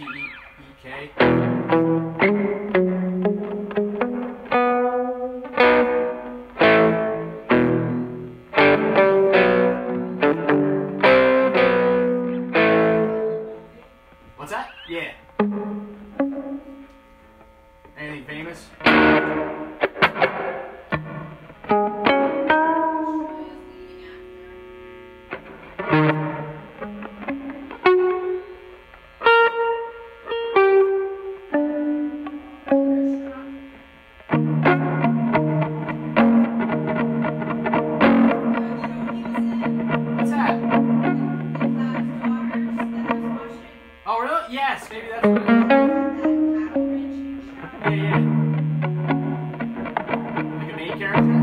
T E E K. Maybe that's what. Yeah, yeah. Like a main character?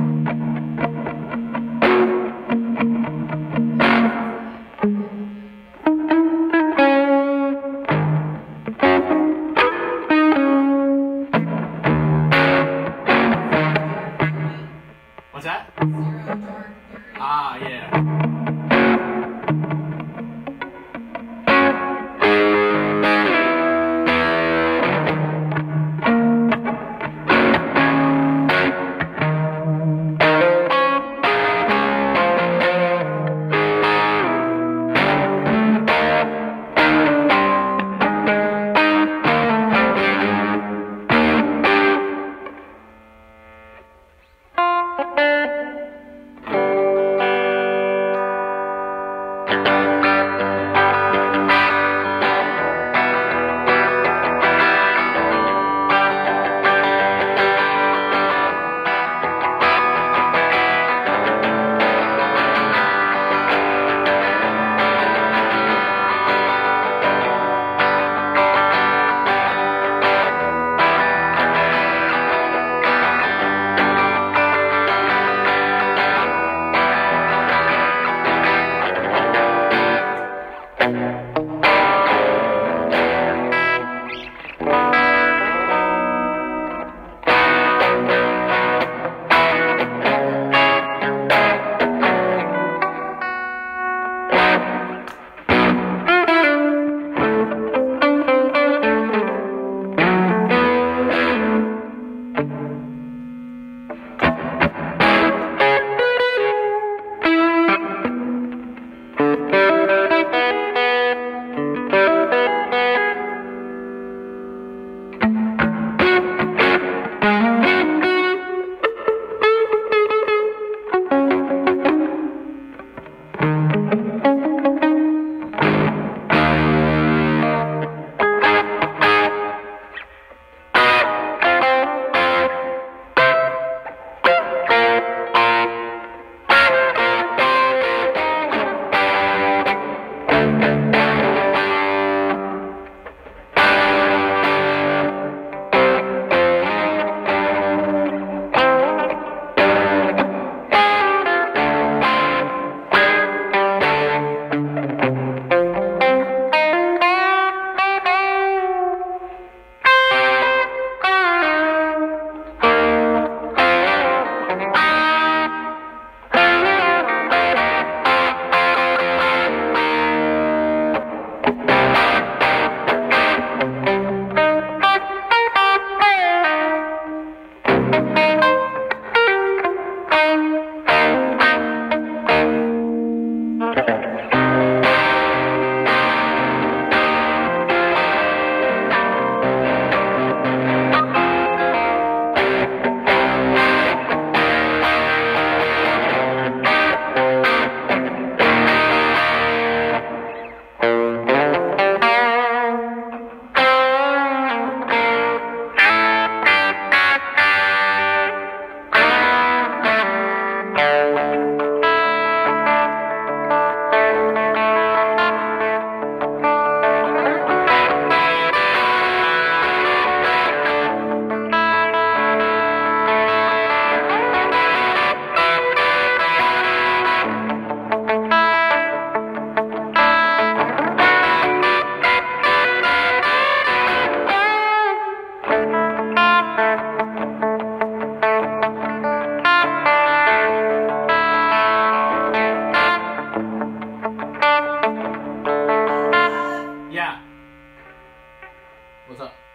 What's up?